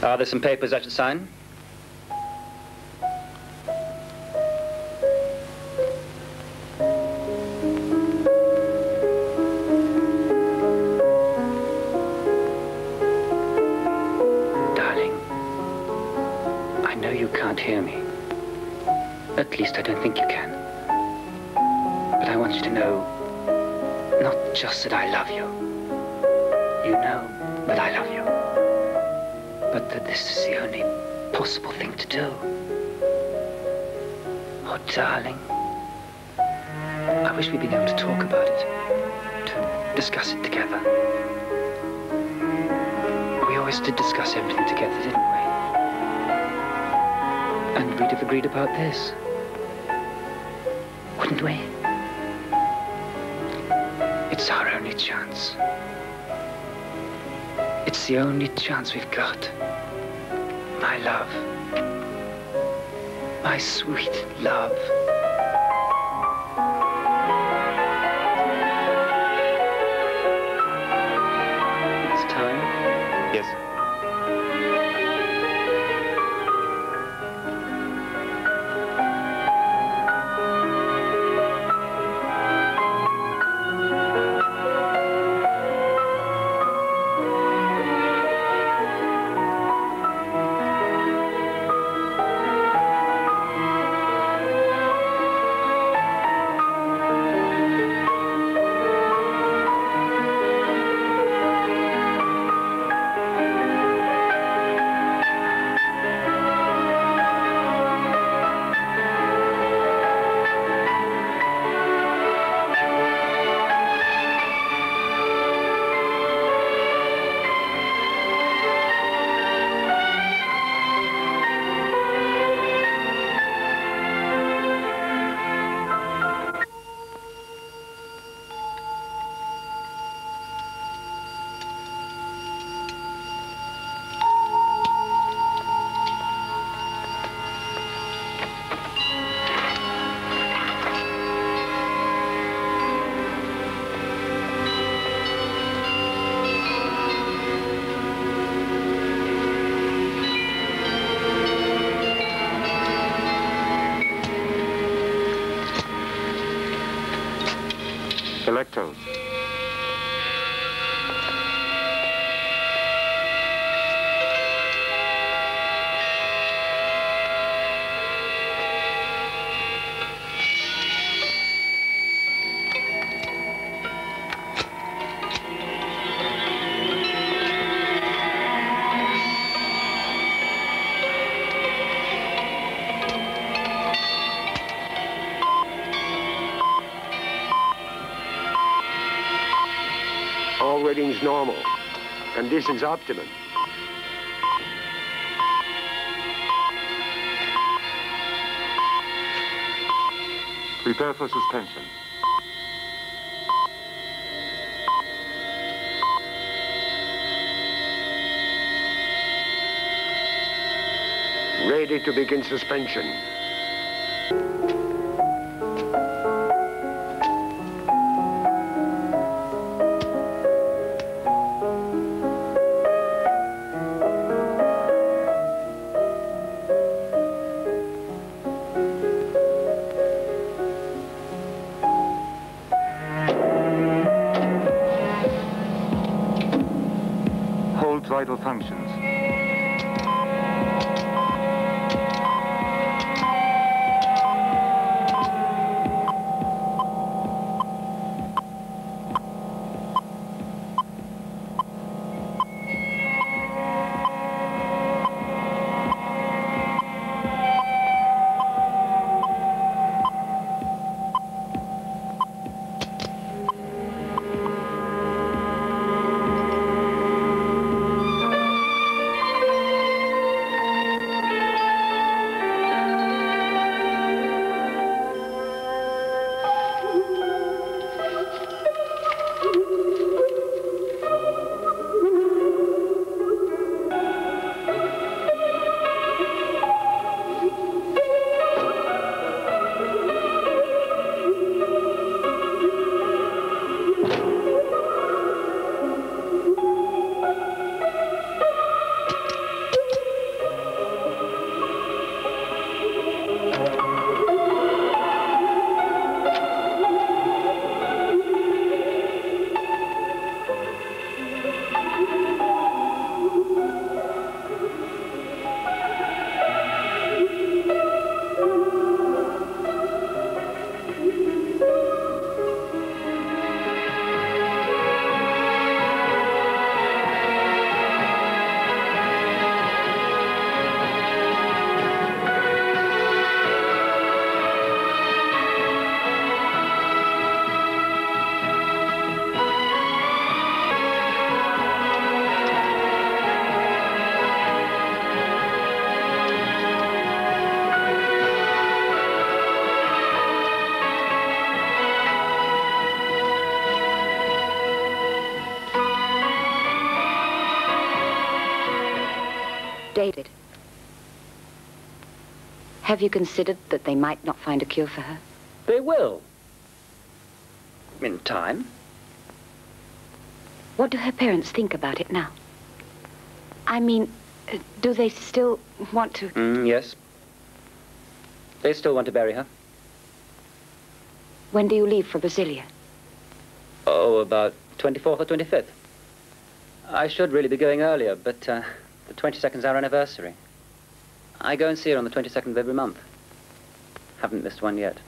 Are there some papers I should sign? Darling, I know you can't hear me. At least I don't think you can. But I want you to know not just that I love you. You know that I love you. But that this is the only possible thing to do. Oh, darling. I wish we'd been able to talk about it. To discuss it together. We always did discuss everything together, didn't we? And we'd have agreed about this. Wouldn't we? It's our only chance. It's the only chance we've got. My love. My sweet love. All normal. Conditions optimum. Prepare for suspension. Ready to begin suspension. Vital functions. Have you considered that they might not find a cure for her? They will. In time. What do her parents think about it now? I mean, uh, do they still want to... Mm, yes. They still want to bury her. When do you leave for Brasilia? Oh, about 24th or 25th. I should really be going earlier, but uh, the 22nd's our anniversary. I go and see her on the 22nd of every month. Haven't missed one yet.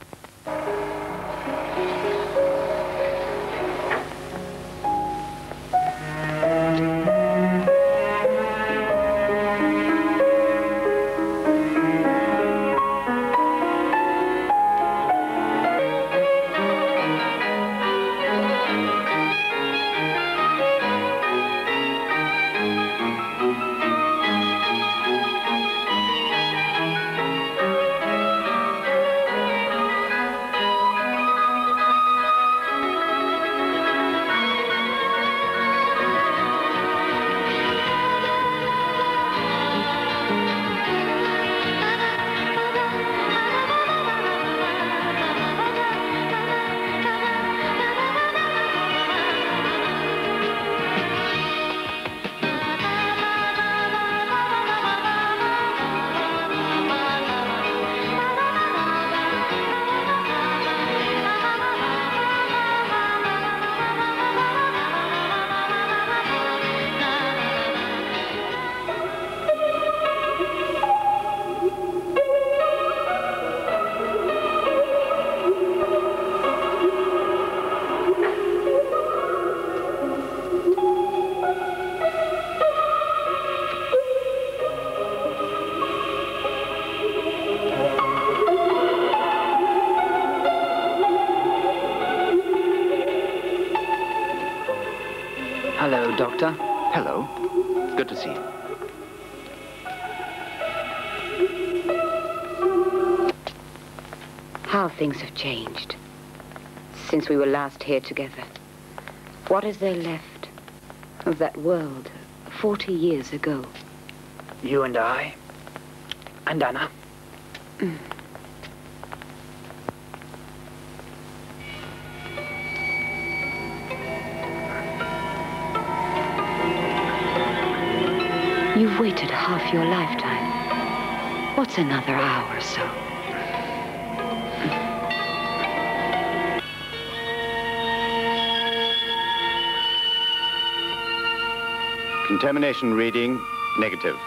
Good to see you. How things have changed since we were last here together. What is there left of that world 40 years ago? You and I. And Anna. Mm. You've waited half your lifetime. What's another hour or so? Contamination reading negative.